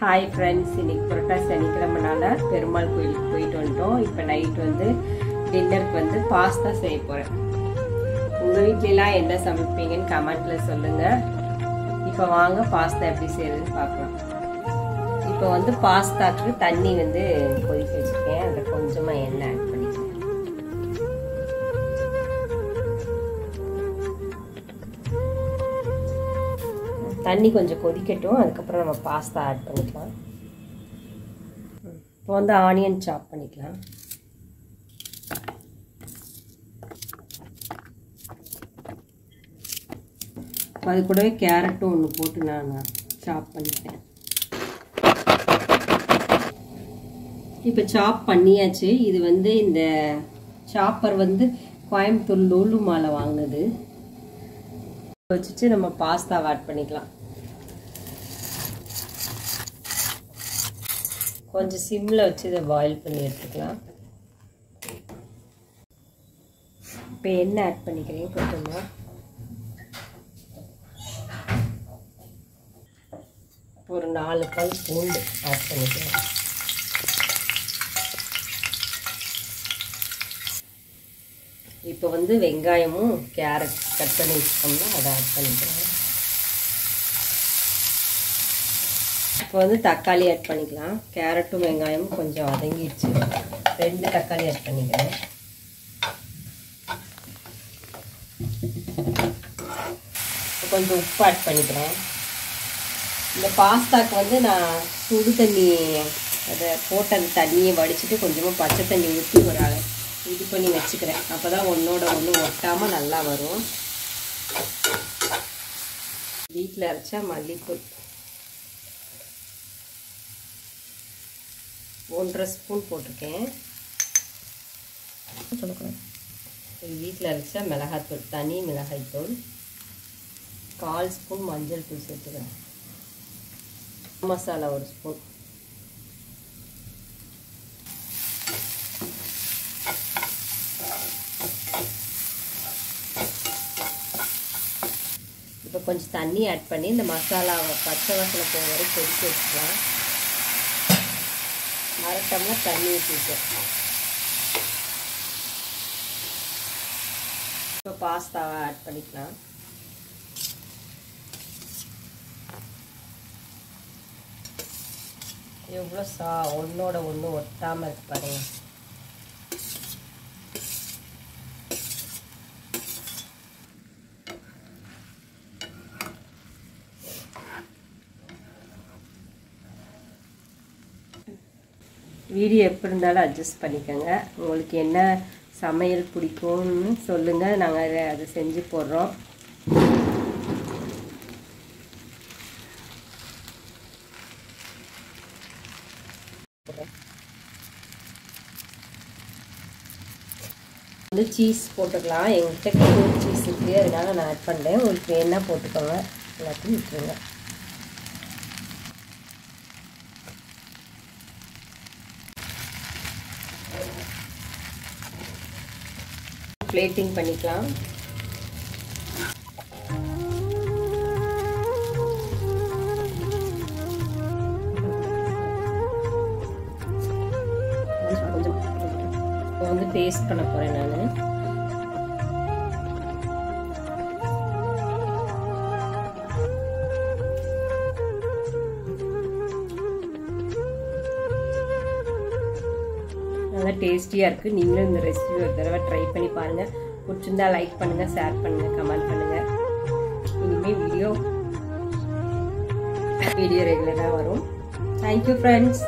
Hi friends இன்னைக்கு புரட்டாசி சனிக்கிழமைனால பெருமாள் கோயிலுக்கு போயிட்டு வந்துட்டோம். இப்போ நைட் வந்து டின்னருக்கு வந்து பாஸ்தா செய்ய போகிறேன் உங்கள் வீட்லலாம் என்ன சமைப்பீங்கன்னு கமெண்ட்டில் சொல்லுங்கள் இப்போ வாங்க பாஸ்தா எப்படி செய்யறதுன்னு பார்க்கலாம். இப்போ வந்து பாஸ்தாக்கு தண்ணி வந்து கொதிக்க வச்சுருக்கேன். அதில் கொஞ்சமாக எண்ணெய் ஆட் தண்ணி கொஞ்சம் கொதிக்கட்டும். அதுக்கப்புறம் நம்ம பாஸ்தா ஆட் பண்ணிக்கலாம். இப்போ வந்து ஆனியன் சாப் பண்ணிக்கலாம். அது கூடவே கேரட்டும் ஒன்று போட்டு நான் சாப் பண்ணிட்டேன். இப்போ சாப் பண்ணியாச்சு. இது வந்து இந்த சாப்பர் வந்து கோயம்புத்தூர் லோலு மாலை வாங்கினது. வச்சுட்டு நம்ம பாஸ்தாவை ஆட் பண்ணிக்கலாம். கொஞ்சம் சிம்மில் வச்சு இதை பாயில் பண்ணி எடுத்துக்கலாம். இப்போ எண்ணெய் ஆட் பண்ணிக்கிறேன் கொஞ்சமாக ஒரு நாலு பால் பூண்டு ஆட் பண்ணிக்கிறேன் இப்போ வந்து வெங்காயமும் கேரட் கட் பண்ணி வச்சுக்கோம்னா அதை ஆட் பண்ணிக்கிறேன் இப்போ வந்து தக்காளி ஆட் பண்ணிக்கலாம். கேரட்டும் வெங்காயமும் கொஞ்சம் வதங்கிடுச்சு. ரெண்டு தக்காளி ஆட் பண்ணிக்கிறேன் கொஞ்சம் உப்பு ஆட் பண்ணிக்கிறேன் இந்த பாஸ்தாக்கு வந்து நான் சுடு தண்ணி அதை போட்ட அந்த தண்ணியை வடிச்சிட்டு கொஞ்சமாக பச்சை தண்ணி ஊற்றி ஒரு இது பண்ணி வச்சுக்கிறேன். அப்போ தான் ஒன்றோட ஒன்று ஒட்டாமல் நல்லா வரும். வீட்டில் அரைச்சா மல்லிப்பூ ஒன்றரை ஸ்பூன் போட்டிருக்கேன். சொல்லக்கூடாது வீட்டில் அரைச்சா மிளகாத்தூள் தனி மிளகாய்த்தூள் கால் ஸ்பூன் மஞ்சள் தூள் சேர்த்துக்கிறேன். மசாலா ஒரு ஸ்பூன். இப்போ கொஞ்சம் தண்ணி ஆட் பண்ணி இந்த மசாலாவை பச்சை வாசனை போகிற வரைக்கும் கொதிக்க வச்சுக்கலாம். அரை டம்ளர் தண்ணி ஊற்றிட்டேன் இப்போ பாஸ்தாவை ஆட் பண்ணிக்கலாம். எவ்வளோ சா ஒன்றோட ஒன்று ஒட்டாமல் இருக்கு பாருங்க. வீடியோ எப்படி இருந்தாலும் அட்ஜஸ்ட் பண்ணிக்கோங்க. உங்களுக்கு என்ன சமையல் பிடிக்கும்னு சொல்லுங்கள் நாங்கள் அதை அதை செஞ்சு போடுறோம். வந்து சீஸ் போட்டுக்கலாம். எங்கள்கிட்ட சீஸ் இருக்குது அதனால நான் ஆட் பண்ணுறேன் உங்களுக்கு வேணால் போட்டுக்கோங்க. எல்லாத்தையும் விட்டுருங்க. பிளேட்டிங் பண்ணிக்கலாம். கொஞ்சம் இப்போ வந்து டேஸ்ட் பண்ண போகிறேன் நான். நல்லா டேஸ்டியாக இருக்குது நீங்களும் இந்த ரெசிபி ஒரு தடவை ட்ரை பண்ணி பாருங்கள் பிடிச்சிருந்தா லைக் பண்ணுங்கள் ஷேர் பண்ணுங்கள் கமெண்ட் பண்ணுங்கள் இனிமேல் வீடியோ வீடியோ ரெகுலராக வரும். Thank you friends